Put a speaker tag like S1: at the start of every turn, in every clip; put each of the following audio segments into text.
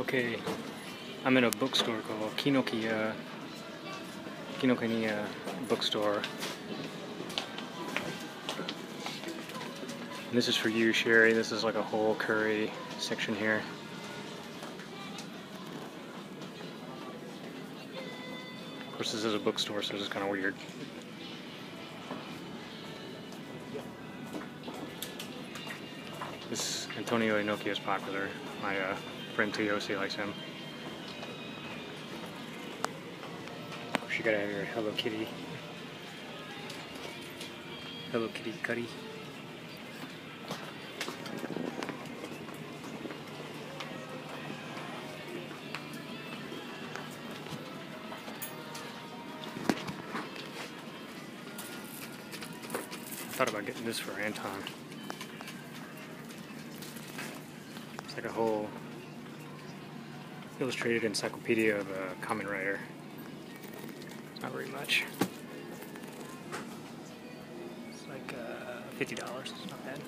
S1: Okay, I'm in a bookstore called Kinokiya, Kinokuniya bookstore. And this is for you, Sherry. This is like a whole curry section here. Of course, this is a bookstore, so this is kind of weird. This Antonio Inoki is popular. My uh, friend Toyosi likes him. Course, you gotta have your Hello Kitty. Hello Kitty Cuddy. Thought about getting this for Anton. It's like a whole illustrated encyclopedia of a Common. It's not very much. It's like uh, fifty dollars. It's not bad.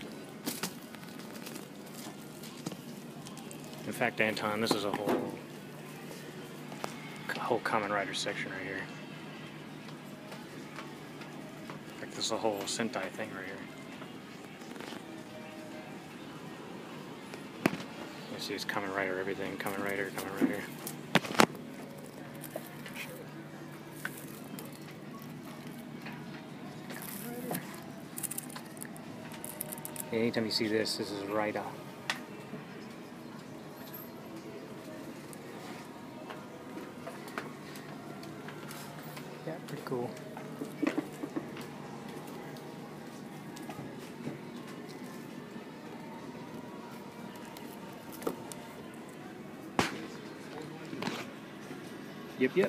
S1: In fact, Anton, this is a whole whole Kamen Rider section right here. Like this is a whole Sentai thing right here. See it's Kamen Rider, everything, coming right Kamen Rider, Kamen Rider. Anytime you see this, this is Raida. Yeah, pretty cool. Yep, yep.